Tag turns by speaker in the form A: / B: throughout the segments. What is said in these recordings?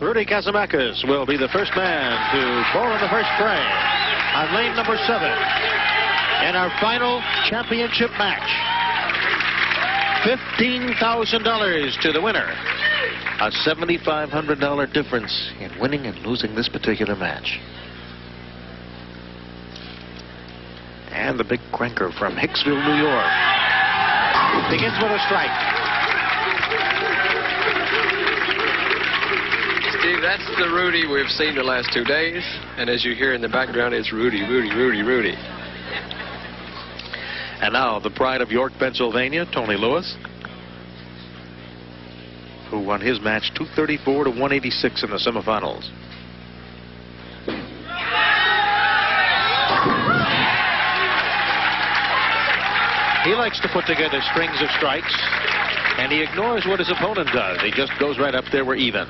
A: Rudy Kasimakis will be the first man to bowl in the first frame on lane number seven in our final championship match. $15,000 to the winner. A $7,500 difference in winning and losing this particular match. And the big cranker from Hicksville, New York. Begins with a strike.
B: That's the Rudy we've seen the last two days. And as you hear in the background, it's Rudy, Rudy, Rudy, Rudy.
A: And now the pride of York, Pennsylvania, Tony Lewis, who won his match 234 to 186 in the semifinals. He likes to put together strings of strikes, and he ignores what his opponent does. He just goes right up there, we're even.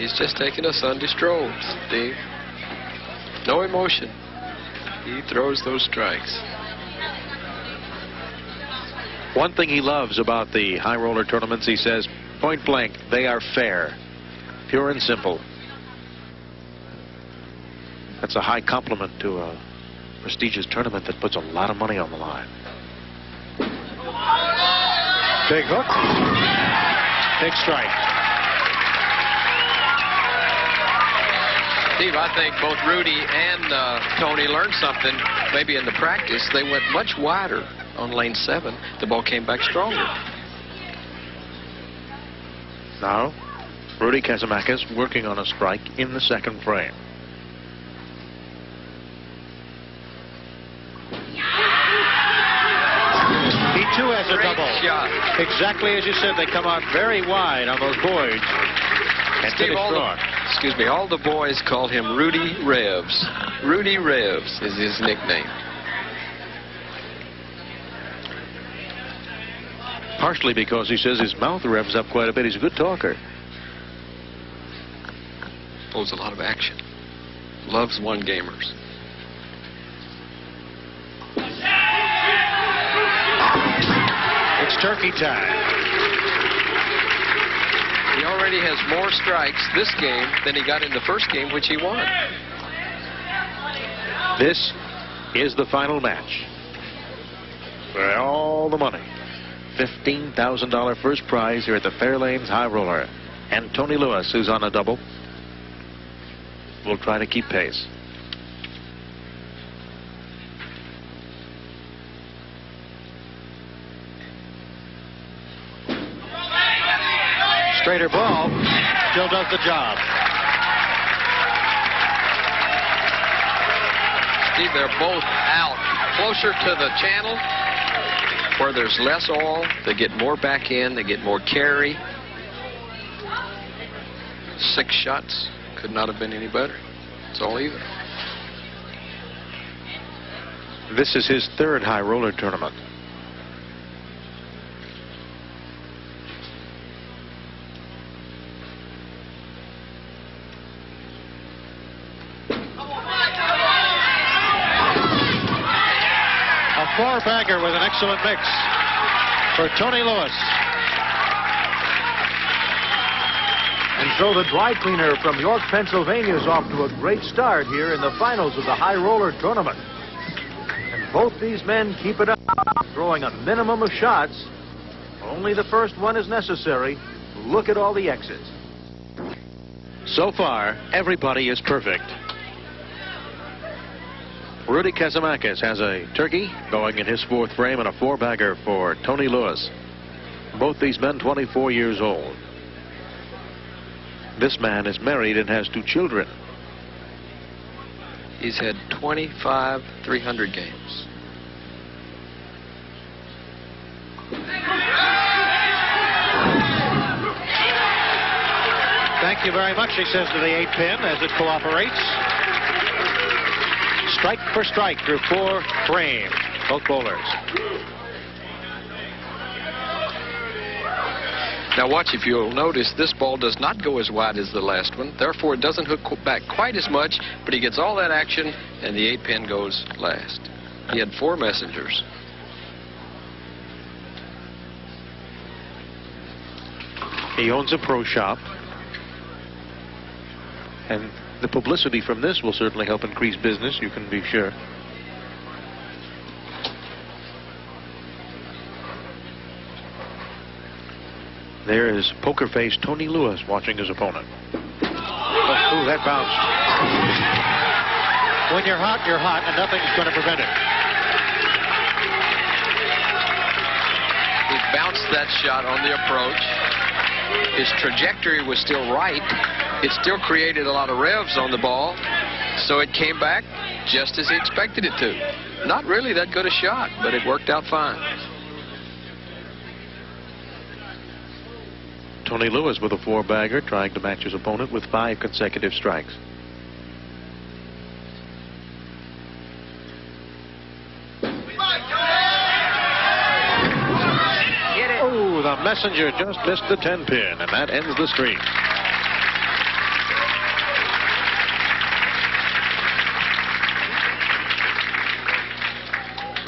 B: He's just taking a Sunday stroll, Steve. No emotion. He throws those strikes.
A: One thing he loves about the high roller tournaments, he says, point blank, they are fair, pure and simple. That's a high compliment to a prestigious tournament that puts a lot of money on the line. Big hook. Big strike.
B: Steve, I think both Rudy and uh, Tony learned something maybe in the practice. They went much wider on lane seven. The ball came back stronger.
A: Now, Rudy Kasimakis working on a strike in the second frame. He too has a
B: Great
A: double.
B: shot.
A: Exactly as you said, they come out very wide on those boards. And
B: Steve,
A: finish
B: all the, excuse me, all the boys called him Rudy Revs. Rudy Revs is his nickname.
A: Partially because he says his mouth revs up quite a bit. He's a good talker.
B: Pulls a lot of action. Loves one gamers.
A: It's turkey time.
B: He already has more strikes this game than he got in the first game, which he won.
A: This is the final match. For all the money. $15,000 first prize here at the Fairlanes High Roller. And Tony Lewis, who's on a double, will try to keep pace. Straighter ball. Still does the job.
B: Steve, they're both out closer to the channel where there's less oil. They get more back in. They get more carry. Six shots. Could not have been any better. It's all even.
A: This is his third high roller tournament. A four bagger with an excellent mix for Tony Lewis.
C: And so the dry cleaner from York, Pennsylvania is off to a great start here in the finals of the high roller tournament. And both these men keep it up, throwing a minimum of shots. Only the first one is necessary. Look at all the exits.
A: So far, everybody is perfect. Rudy Kasimakis has a turkey going in his fourth frame and a four-bagger for Tony Lewis. Both these men 24 years old. This man is married and has two children.
B: He's had 25 300 games.
A: Thank you very much, he says to the eight pin as it cooperates. Strike for strike through four frames, both bowlers.
B: Now watch if you'll notice this ball does not go as wide as the last one. Therefore it doesn't hook back quite as much, but he gets all that action and the eight pin goes last. He had four messengers.
A: He owns a pro shop. And the publicity from this will certainly help increase business, you can be sure. There is poker face Tony Lewis watching his opponent. Oh, that bounced. When you're hot, you're hot, and nothing's going to prevent it.
B: He bounced that shot on the approach. His trajectory was still right. It still created a lot of revs on the ball, so it came back just as he expected it to. Not really that good a shot, but it worked out fine.
A: Tony Lewis with a four-bagger trying to match his opponent with five consecutive strikes. Oh, the messenger just missed the 10 pin, and that ends the streak.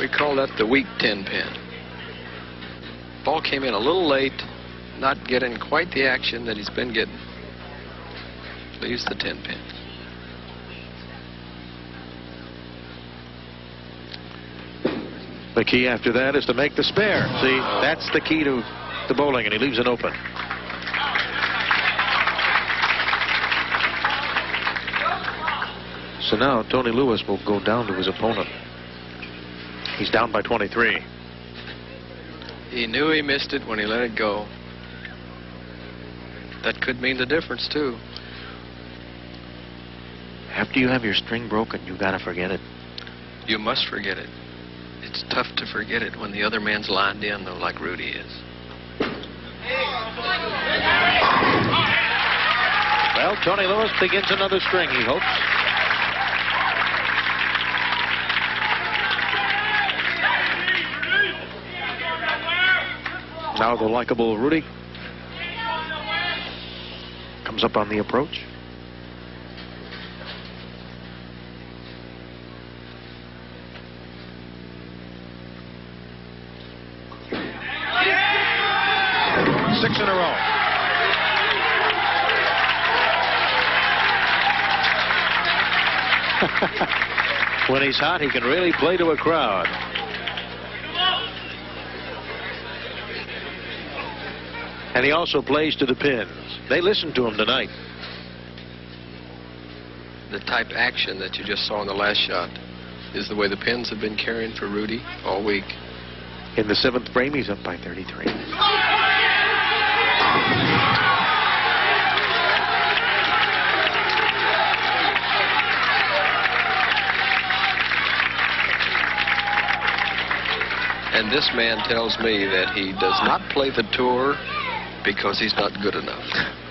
B: We call that the weak 10 pin. Ball came in a little late, not getting quite the action that he's been getting. Leaves the 10 pin.
A: The key after that is to make the spare. See, that's the key to the bowling, and he leaves it open. So now Tony Lewis will go down to his opponent. He's down by 23.
B: He knew he missed it when he let it go. That could mean the difference, too.
A: After you have your string broken, you gotta forget it.
B: You must forget it. It's tough to forget it when the other man's lined in, though, like Rudy is.
A: Well, Tony Lewis begins another string, he hopes. Now the likable Rudy comes up on the approach. Six in a row. when he's hot, he can really play to a crowd. And he also plays to the pins. They listened to him tonight.
B: The type action that you just saw in the last shot is the way the pins have been carrying for Rudy all week.
A: In the seventh frame, he's up by 33.
B: And this man tells me that he does not play the tour because he's not good enough.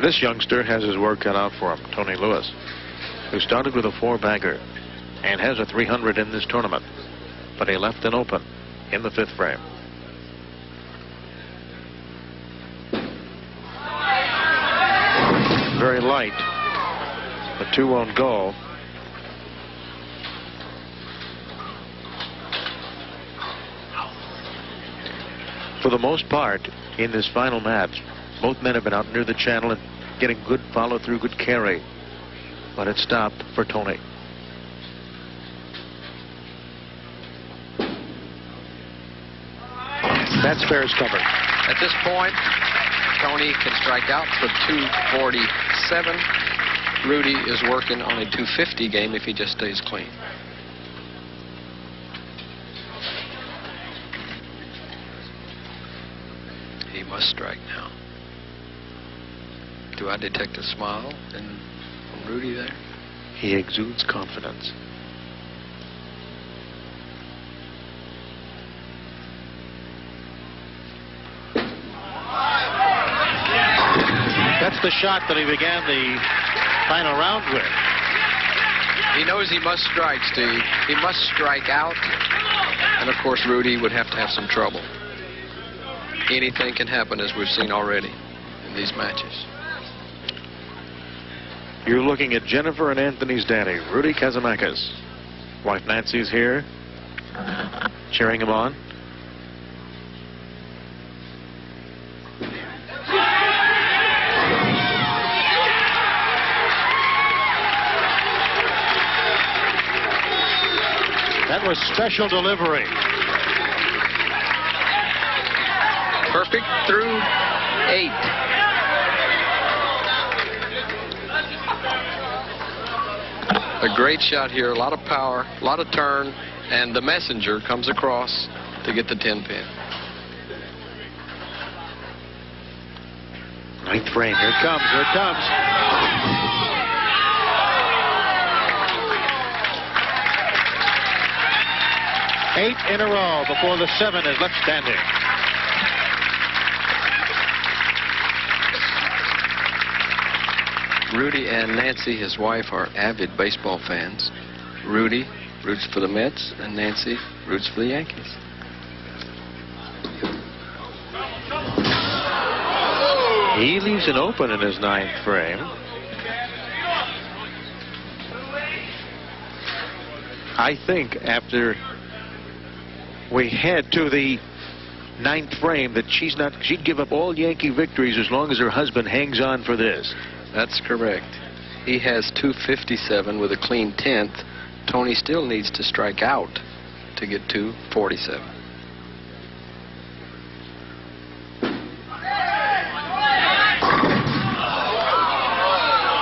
A: This youngster has his work cut out for him, Tony Lewis, who started with a four-bagger and has a 300 in this tournament, but he left an open in the fifth frame. Very light. A two-on goal. For the most part, in this final match, both men have been out near the channel and getting good follow-through, good carry. But it stopped for Tony. That's fair covered.
B: At this point, Tony can strike out for 247. Rudy is working on a 250 game if he just stays clean. He must strike now. Do I detect a smile in Rudy there?
A: He exudes confidence. That's the shot that he began the final round with.
B: He knows he must strike, Steve. He must strike out. And of course, Rudy would have to have some trouble anything can happen as we've seen already in these matches.
A: You're looking at Jennifer and Anthony's daddy, Rudy Kasimakis. Wife Nancy's here, cheering him on. That was special delivery.
B: Perfect through eight. A great shot here, a lot of power, a lot of turn, and the messenger comes across to get the 10 pin.
A: Ninth frame. Here it comes. Here it comes. Eight in a row before the seven is left standing.
B: Rudy and Nancy, his wife, are avid baseball fans. Rudy roots for the Mets, and Nancy roots for the Yankees.
A: He leaves it open in his ninth frame. I think after we head to the ninth frame that she's not she'd give up all Yankee victories as long as her husband hangs on for this.
B: That's correct. He has 257 with a clean 10th. Tony still needs to strike out to get 247.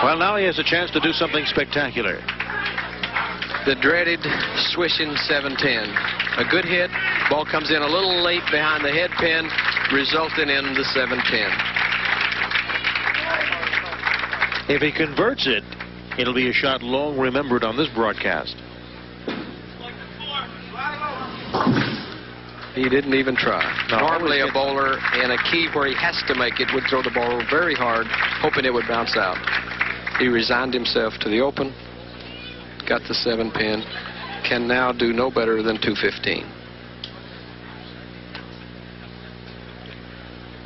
A: Well, now he has a chance to do something spectacular.
B: The dreaded swishing 710. A good hit. Ball comes in a little late behind the head pin, resulting in the 710.
A: If he converts it, it'll be a shot long remembered on this broadcast.
B: He didn't even try.
A: No,
B: Normally, a bowler in a key where he has to make it would throw the ball very hard, hoping it would bounce out. He resigned himself to the open, got the seven pin, can now do no better than 215.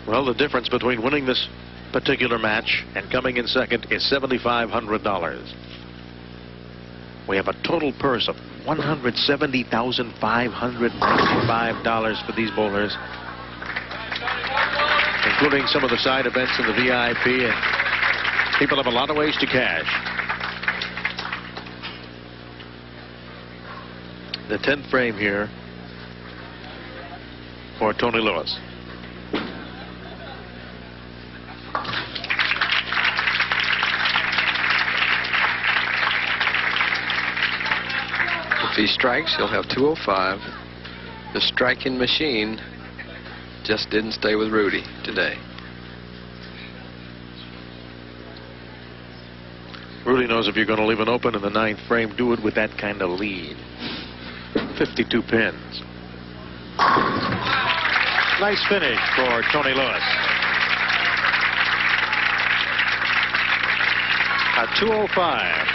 A: Well, the difference between winning this particular match and coming in second is $7,500. We have a total purse of $170,595 for these bowlers, including some of the side events in the VIP, and people have a lot of ways to cash. The 10th frame here for Tony Lewis.
B: If he strikes, he'll have 205. The striking machine just didn't stay with Rudy today.
A: Rudy knows if you're going to leave an open in the ninth frame, do it with that kind of lead. 52 pins. Nice finish for Tony Lewis. A 205.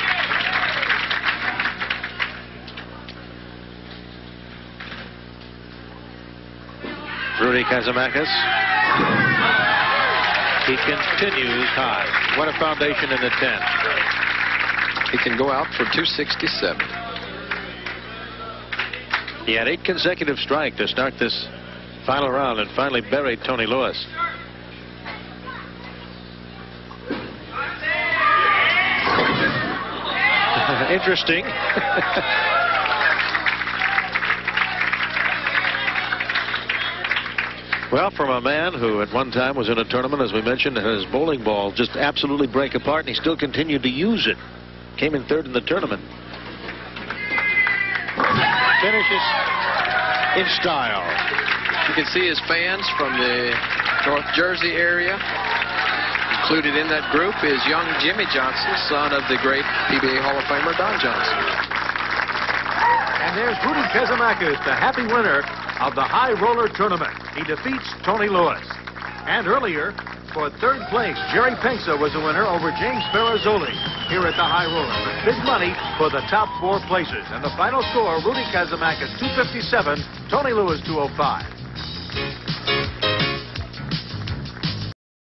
A: Rudy Kasimakis. He continues high. What a foundation in the 10th.
B: He can go out for 267.
A: He had eight consecutive strike to start this final round and finally buried Tony Lewis. Interesting. well, from a man who at one time was in a tournament, as we mentioned, and his bowling ball just absolutely break apart, and he still continued to use it. Came in third in the tournament. Finishes in style.
B: You can see his fans from the North Jersey area. Included in that group is young Jimmy Johnson, son of the great PBA Hall of Famer Don Johnson.
C: And there's Rudy Kasimakis, the happy winner of the High Roller Tournament. He defeats Tony Lewis. And earlier, for third place, Jerry Pensa was the winner over James Ferrazzoli here at the High Roller. Big money for the top four places. And the final score, Rudy Kasimakis 257, Tony Lewis 205.